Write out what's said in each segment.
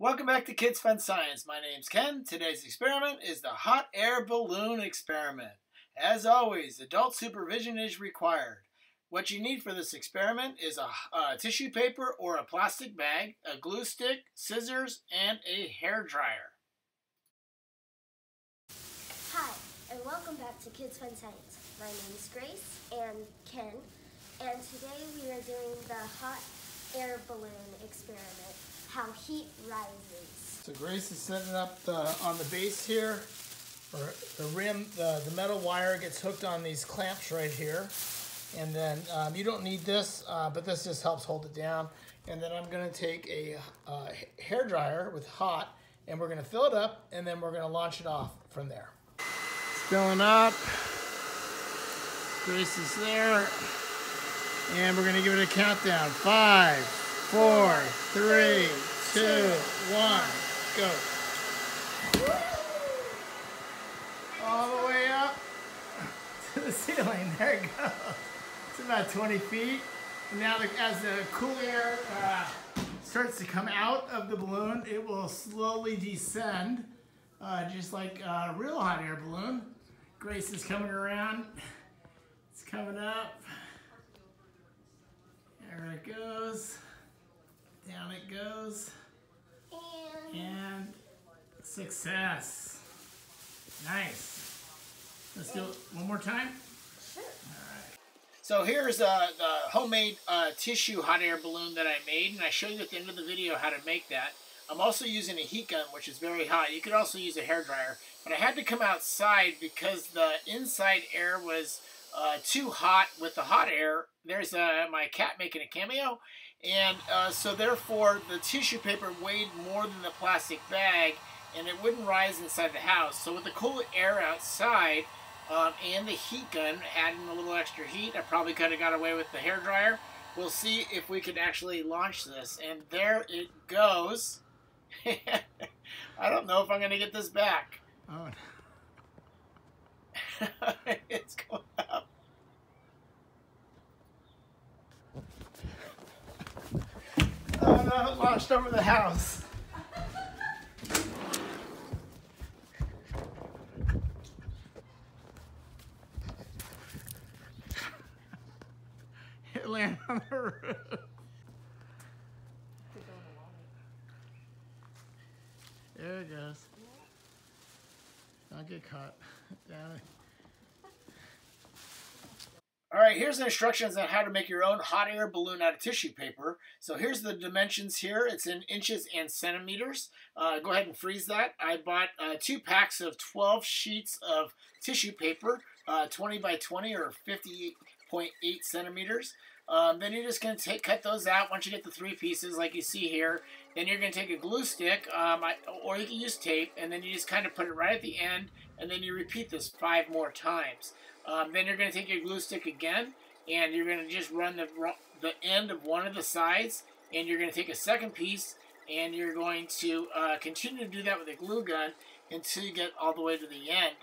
Welcome back to Kids Fun Science. My name's Ken. Today's experiment is the hot air balloon experiment. As always, adult supervision is required. What you need for this experiment is a, a tissue paper or a plastic bag, a glue stick, scissors, and a hair dryer. Hi, and welcome back to Kids Fun Science. My name is Grace and Ken, and today we are doing the hot air balloon experiment how heat rises. So Grace is setting up the, on the base here, or the rim, the, the metal wire gets hooked on these clamps right here. And then um, you don't need this, uh, but this just helps hold it down. And then I'm gonna take a uh, hair dryer with hot, and we're gonna fill it up, and then we're gonna launch it off from there. It's filling up. Grace is there. And we're gonna give it a countdown. Five, four, three, two, one, go. All the way up to the ceiling. There it goes. It's about 20 feet. And now as the cool air uh, starts to come out of the balloon, it will slowly descend, uh, just like a real hot air balloon. Grace is coming around. It's coming up. There it goes. Down it goes. And, And success. Nice. Let's do it one more time. sure. So here's uh, the homemade uh, tissue hot air balloon that I made, and I show you at the end of the video how to make that. I'm also using a heat gun, which is very hot. You could also use a hair dryer, but I had to come outside because the inside air was uh, too hot with the hot air. There's uh, my cat making a cameo, and uh, so therefore the tissue paper weighed more than the plastic bag, and it wouldn't rise inside the house. So with the cool air outside, um, and the heat gun, adding a little extra heat. I probably could have got away with the hair dryer. We'll see if we can actually launch this. And there it goes. I don't know if I'm going to get this back. Oh. it's going up. No, it over the house. It landed on the roof. There it goes. Don't get caught. Right, here's the instructions on how to make your own hot air balloon out of tissue paper. So here's the dimensions here. It's in inches and centimeters. Uh, go ahead and freeze that. I bought uh, two packs of 12 sheets of tissue paper, uh, 20 by 20 or 58.8 centimeters. Um, then you're just going to cut those out once you get the three pieces like you see here. Then you're going to take a glue stick, um, I, or you can use tape, and then you just kind of put it right at the end, and then you repeat this five more times. Um, then you're going to take your glue stick again, and you're going to just run the, the end of one of the sides, and you're going to take a second piece, and you're going to uh, continue to do that with a glue gun until you get all the way to the end.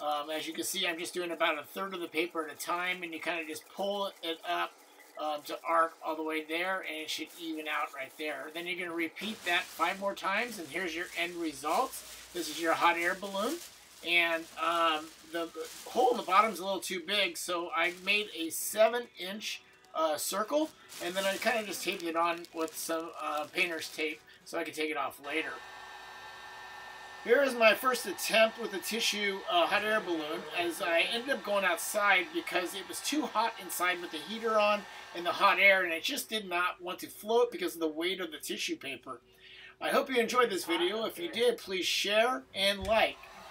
Um, as you can see, I'm just doing about a third of the paper at a time, and you kind of just pull it up um, to arc all the way there, and it should even out right there. Then you're going to repeat that five more times, and here's your end result. This is your hot air balloon, and um, the hole in the bottom is a little too big, so I made a seven-inch uh, circle, and then I kind of just taped it on with some uh, painter's tape so I could take it off later. Here is my first attempt with a tissue uh, hot air balloon as I ended up going outside because it was too hot inside with the heater on and the hot air and it just did not want to float because of the weight of the tissue paper. I hope you enjoyed this video. If you did, please share and like.